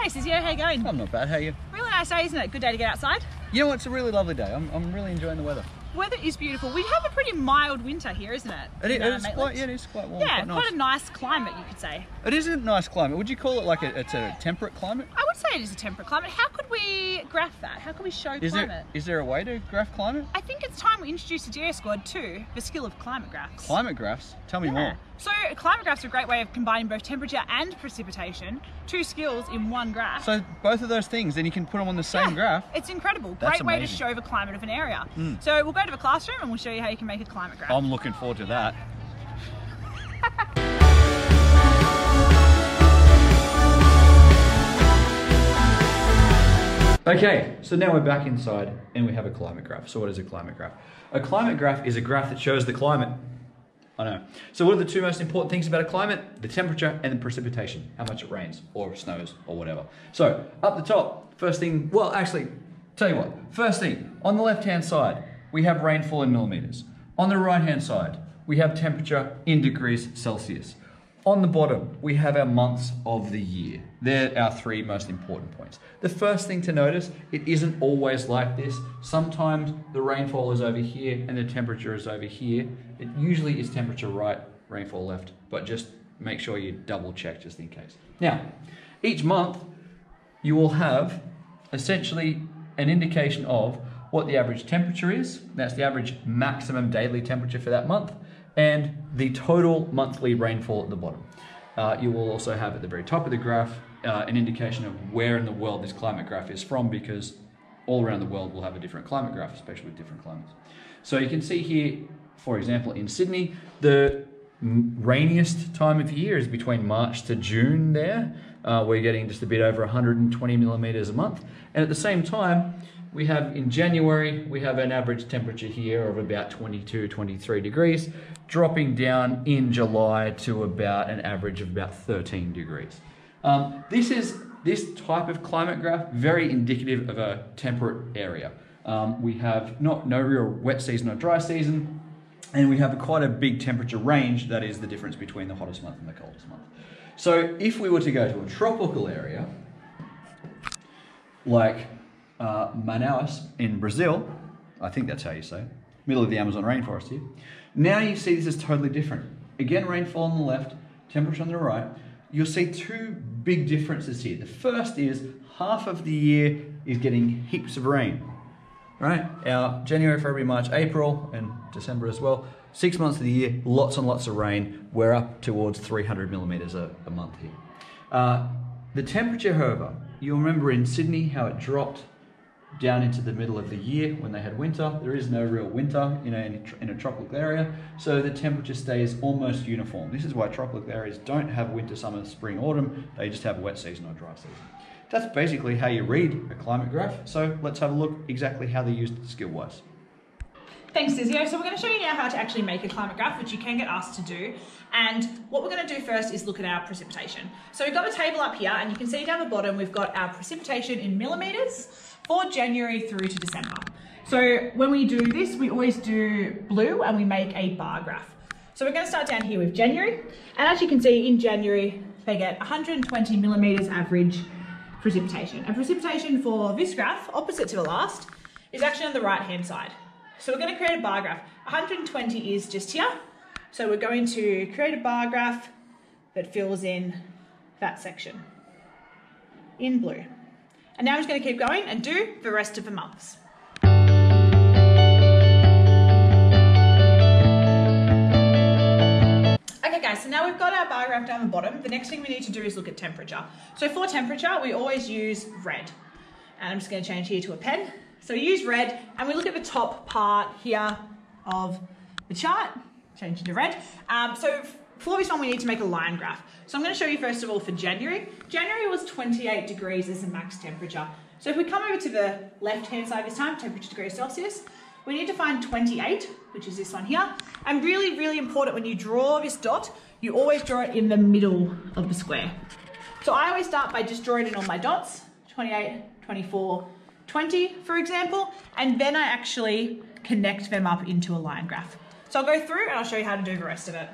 Hey, Cizzio, how you going? I'm not bad. How are you? Really nice day, isn't it? Good day to get outside. You know, it's a really lovely day. I'm, I'm really enjoying the weather. Weather is beautiful. We have a pretty mild winter here, isn't it? It, in, uh, quite, yeah, it is quite warm. Yeah, quite nice. quite a nice climate, you could say. It is a nice climate. Would you call it like a, it's a temperate climate? I would say it is a temperate climate. How could we graph that? How could we show Is climate? there is there a way to graph climate? I think it's time we introduce the Geo Squad to the skill of climate graphs. Climate graphs? Tell me Yeah. more. So climate graphs are a great way of combining both temperature and precipitation, two skills in one graph. So both of those things, then you can put them on the same Yeah, graph. It's incredible. That's Great way to. Show the climate of an area. So we'll go to the classroom and we'll show you how you can make a climate graph. I'm looking forward to that. Okay, so now we're back inside and we have a climate graph. So what is a climate graph? A climate graph is a graph that shows the climate. I know. So what are the two most important things about a climate? The temperature and the precipitation. How much it rains or snows or whatever. So up the top, first thing, well actually, tell you what. First thing, on the left hand side, we have rainfall in millimeters. On the right hand side, we have temperature in degrees Celsius. On the bottom, we have our months of the year. They're our three most important points. The first thing to notice, it isn't always like this. Sometimes the rainfall is over here and the temperature is over here. It usually is temperature right, rainfall left, but just make sure you double check just in case. Now, each month you will have essentially an indication of what the average temperature is. That's the average maximum daily temperature for that month, and the total monthly rainfall at the bottom. Uh, you will also have at the very top of the graph uh, an indication of where in the world this climate graph is from because all around the world will have a different climate graph, especially with different climates. So you can see here, for example, in Sydney, the rainiest time of year is between March to June there. Uh, we're getting just a bit over 120 millimeters a month. And at the same time, we have in January, we have an average temperature here of about 22, 23 degrees, dropping down in July to about an average of about 13 degrees. Um, this is this type of climate graph very indicative of a temperate area. Um, we have not no real wet season or dry season, and we have quite a big temperature range. That is the difference between the hottest month and the coldest month. So if we were to go to a tropical area, like uh, Manaus in Brazil, I think that's how you say, middle of the Amazon rainforest here. Now you see this is totally different. Again, rainfall on the left, temperature on the right. You'll see two big differences here. The first is half of the year is getting heaps of rain. Right? Our January, February, March, April, and December as well. Six months of the year, lots and lots of rain. We're up towards 300 millimeters a, a month here. Uh, the temperature, however, you'll remember in Sydney how it dropped down into the middle of the year when they had winter. There is no real winter in, a, in a tropical area, so the temperature stays almost uniform. This is why tropical areas don't have winter, summer, spring, autumn. They just have wet season or dry season. That's basically how you read a climate graph. So let's have a look exactly how they're used skill-wise. Thanks, Cizzio. So we're going to show you now how to actually make a climate graph, which you can get asked to do. And what we're going to do first is look at our precipitation. So we've got a table up here, and you can see down the bottom we've got our precipitation in millimetres for January through to December. So when we do this, we always do blue and we make a bar graph. So we're going to start down here with January. And as you can see, in January, they get 120 millimetres average precipitation. And precipitation for this graph, opposite to the last, is actually on the right hand side. So we're going to create a bar graph. 120 is just here. So we're going to create a bar graph that fills in that section in blue. And now I'm just going to keep going and do the rest of the months. Okay guys, so now we've got our bar graph down the bottom. The next thing we need to do is look at temperature. So for temperature, we always use red. And I'm just going to change here to a pen. So we use red and we look at the top part here of the chart. Change it to red. Um, so for this one, we need to make a line graph. So I'm going to show you first of all for January. January was 28 degrees as the max temperature. So if we come over to the left-hand side this time, temperature degrees Celsius, we need to find 28, which is this one here. And really, really important when you draw this dot, you always draw it in the middle of the square. So I always start by just drawing in all my dots, 28, 24, 20, for example, and then I actually connect them up into a line graph. So I'll go through and I'll show you how to do the rest of it.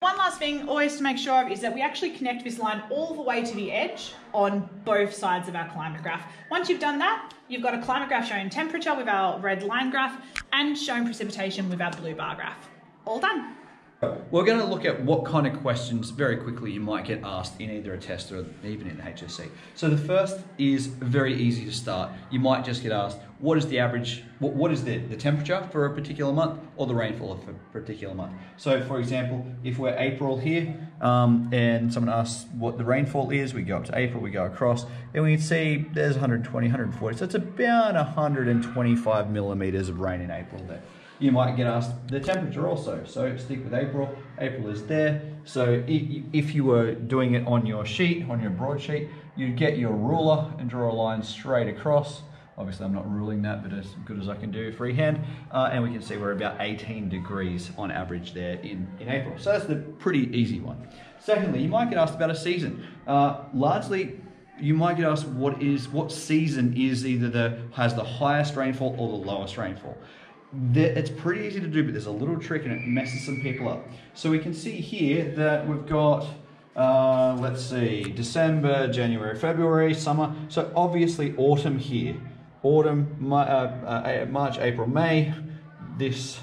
One last thing always to make sure of is that we actually connect this line all the way to the edge on both sides of our climate graph. Once you've done that, you've got a climate graph showing temperature with our red line graph and showing precipitation with our blue bar graph. All done. We're going to look at what kind of questions very quickly you might get asked in either a test or even in the HSC. So the first is very easy to start. You might just get asked, what is the average, what, what is the, the temperature for a particular month or the rainfall for a particular month? So for example, if we're April here um, and someone asks what the rainfall is, we go up to April, we go across, and we can see there's 120, 140. So it's about 125 millimeters of rain in April there you might get asked the temperature also. So stick with April. April is there. So if you were doing it on your sheet, on your broadsheet, you'd get your ruler and draw a line straight across. Obviously, I'm not ruling that, but as good as I can do freehand. Uh, and we can see we're about 18 degrees on average there in, in April. So that's the pretty easy one. Secondly, you might get asked about a season. Uh, largely, you might get asked what is what season is either the has the highest rainfall or the lowest rainfall it's pretty easy to do, but there's a little trick and it messes some people up. So we can see here that we've got, uh, let's see, December, January, February, summer. So obviously autumn here. Autumn, uh, uh, March, April, May. This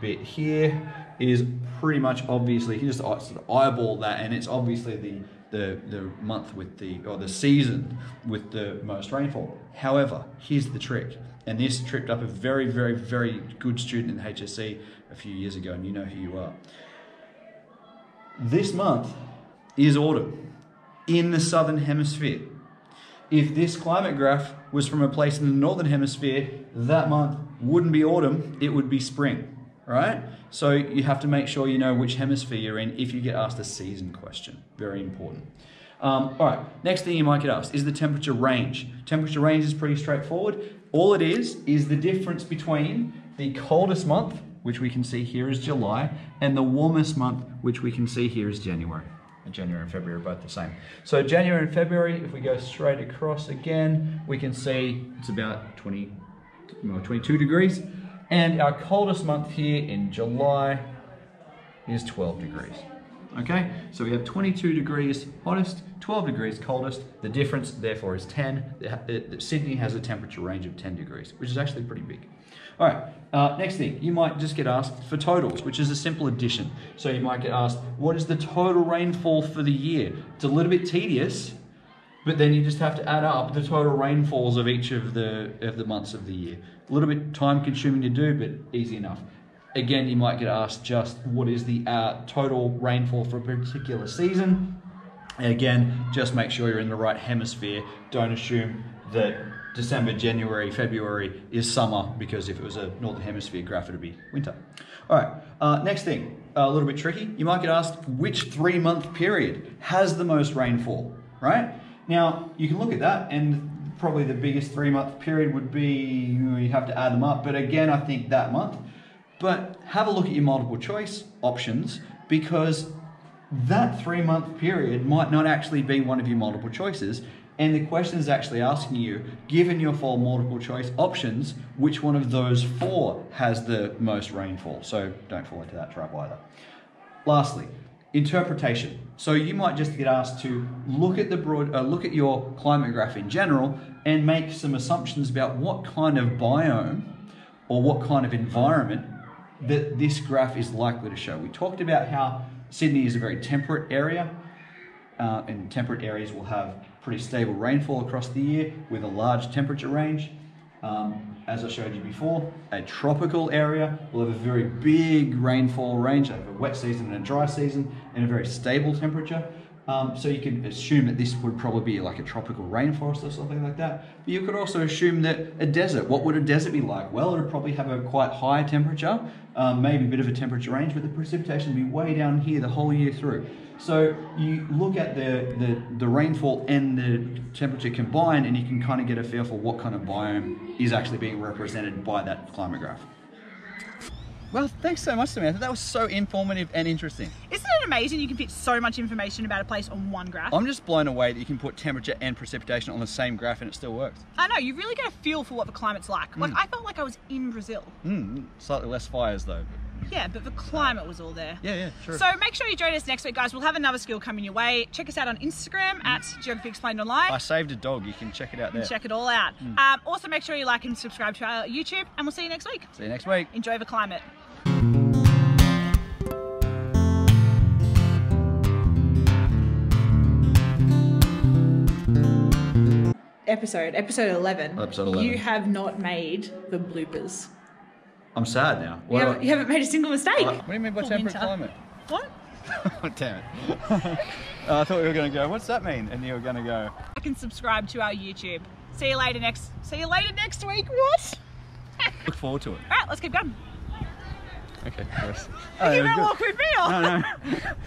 bit here is pretty much obviously, you just sort of eyeball that and it's obviously the, the, the month with the, or the season with the most rainfall. However, here's the trick and this tripped up a very, very, very good student in HSC a few years ago, and you know who you are. This month is autumn in the southern hemisphere. If this climate graph was from a place in the northern hemisphere, that month wouldn't be autumn, it would be spring, right? So you have to make sure you know which hemisphere you're in if you get asked a season question. Very important. Um, all right, next thing you might get asked is the temperature range. Temperature range is pretty straightforward. All it is, is the difference between the coldest month, which we can see here is July, and the warmest month, which we can see here is January. January and February are both the same. So January and February, if we go straight across again, we can see it's about 20, well, 22 degrees. And our coldest month here in July is 12 degrees. Okay, so we have 22 degrees hottest, 12 degrees coldest. The difference, therefore, is 10. Sydney has a temperature range of 10 degrees, which is actually pretty big. All right, uh, next thing, you might just get asked for totals, which is a simple addition. So you might get asked, what is the total rainfall for the year? It's a little bit tedious, but then you just have to add up the total rainfalls of each of the, of the months of the year. A little bit time consuming to do, but easy enough. Again, you might get asked just what is the uh, total rainfall for a particular season. And again, just make sure you're in the right hemisphere. Don't assume that December, January, February is summer because if it was a northern hemisphere graph, it'd be winter. All right, uh, next thing, a little bit tricky. You might get asked which three month period has the most rainfall, right? Now, you can look at that and probably the biggest three month period would be, you have to add them up. But again, I think that month but have a look at your multiple choice options because that three month period might not actually be one of your multiple choices. And the question is actually asking you, given your four multiple choice options, which one of those four has the most rainfall? So don't fall into that trap either. Lastly, interpretation. So you might just get asked to look at the broad, uh, look at your climate graph in general and make some assumptions about what kind of biome or what kind of environment that this graph is likely to show. We talked about how Sydney is a very temperate area, uh, and temperate areas will have pretty stable rainfall across the year with a large temperature range. Um, as I showed you before, a tropical area will have a very big rainfall range, have a wet season and a dry season, and a very stable temperature. Um, so you can assume that this would probably be like a tropical rainforest or something like that. But you could also assume that a desert, what would a desert be like? Well, it would probably have a quite high temperature, um, maybe a bit of a temperature range, but the precipitation would be way down here the whole year through. So you look at the, the, the rainfall and the temperature combined and you can kind of get a feel for what kind of biome is actually being represented by that climate graph. Well, thanks so much, Samantha. That was so informative and interesting. Isn't it amazing you can fit so much information about a place on one graph? I'm just blown away that you can put temperature and precipitation on the same graph and it still works. I know, you really get a feel for what the climate's like. Like, mm. I felt like I was in Brazil. Mm, slightly less fires, though. Yeah, but the climate was all there. Yeah, yeah, sure. So make sure you join us next week, guys. We'll have another skill coming your way. Check us out on Instagram at Geography Explained Online. I saved a dog. You can check it out there. Check it all out. Mm. Um, also, make sure you like and subscribe to our YouTube, and we'll see you next week. See you next week. Enjoy the climate. Episode, episode 11. Episode 11. You have not made the bloopers. I'm sad now. You haven't, you haven't made a single mistake. what do you mean by temperate winter. climate? What? Oh, damn it. Oh, I thought we were going to go, what's that mean? And you were going to go, Like can subscribe to our YouTube. See you later next. See you later next week. What? look forward to it. All right, let's keep going. Okay, yes. you don't walk with me. Or? No, no.